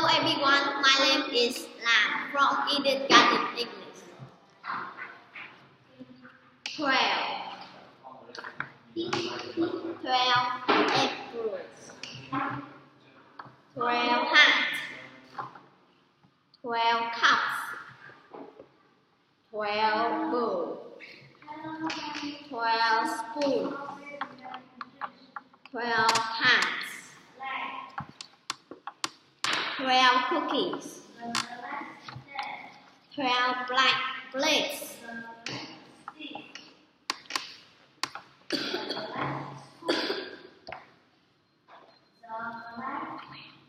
Hello everyone, my name is Nam from Eden Garden English. Twelve. Twelve apples. Twelve hats. Twelve cups. Twelve bowls. Twelve spoons. Twelve hands. Cookies. Twelve black plates.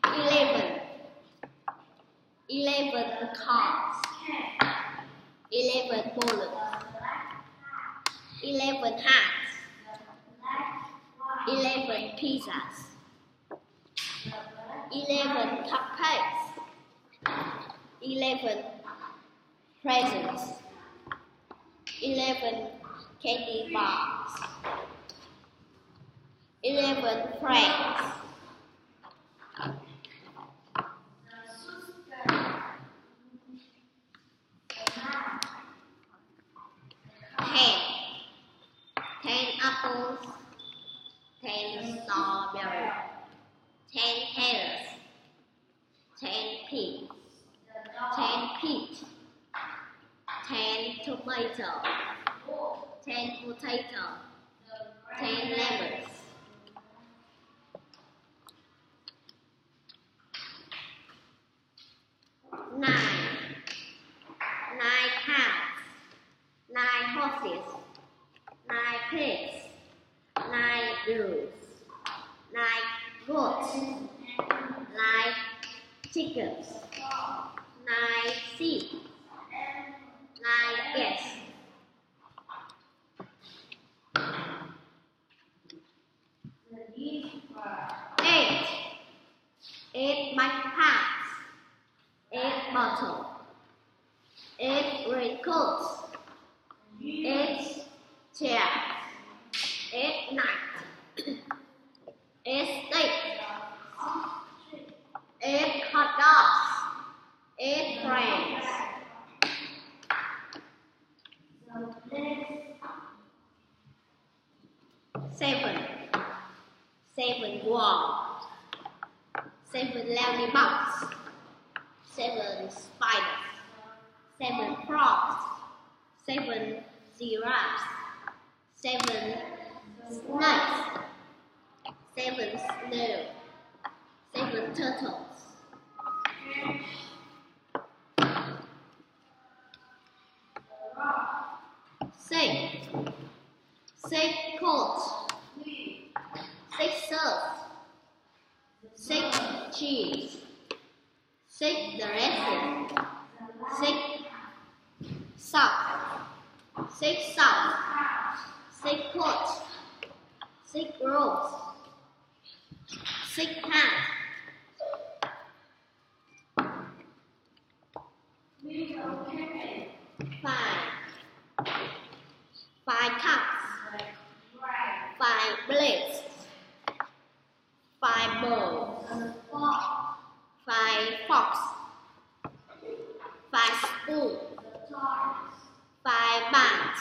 Eleven. Eleven cars. Eleven bullets. Eleven hats. Eleven pizzas. Eleven cupcakes. Eleven presents. Eleven candy bars. Eleven friends. Ten. Ten apples. Ten strawberries. Ten pears. Ten pigs. Ten peas. Ten tomato. Ten potato. Ten lemons. Nine. Nine cows. Nine horses. Nine pigs. Nine ewes. Nine goats. Nine chickens. Nine sheep. Nine geese. Eight. Eight backpacks. Eight bottles. Eight raincoats. Eight chairs. Eight knives. Eight steaks. Eight hot dogs. Friends. Seven. Seven walls. Seven ladybugs. Seven spiders. Seven frogs. Seven giraffes. Seven snakes. Seven snails. Seven turtles. Six. Six coats. Six shirts. Six cheese. Six dresses. Six socks. Six socks. Six coats. Six robes. Six hats. Five. Five cups. Five blades. Five bowls. Five forks. Five spoons. Five bands.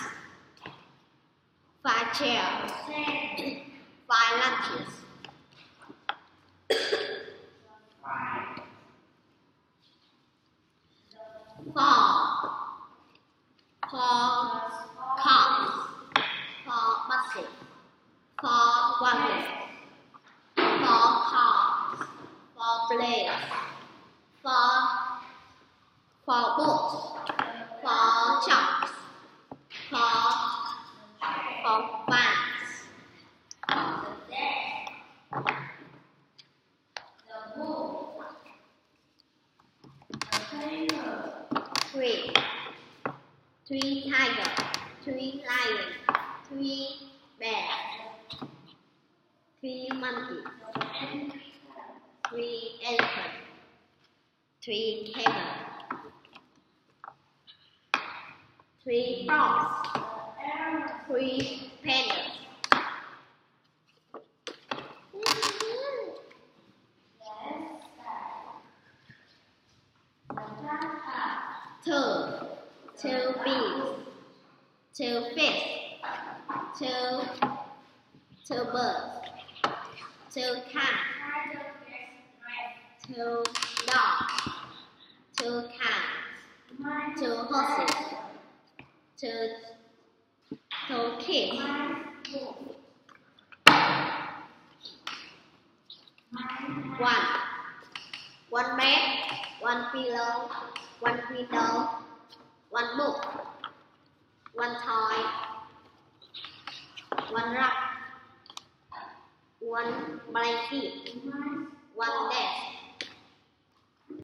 Five chairs. Five lunches. Four. Four cars. Four buses. Four wagons. Four cars. Four blades. Four four boats. Four trucks. Four four vans. Three. Three tiger. Three lion. Three bear. Three monkey. Three elephant. Three camel. Three frogs. Three pandas. two, two bees, two fish, two, two birds, two cats, two dogs, two cats, two horses, เจอโทเค็นวัน วันแม็กวันปีโลวันปีโดวันบุก วันทอย วันรัก วันไบรที่วันเดส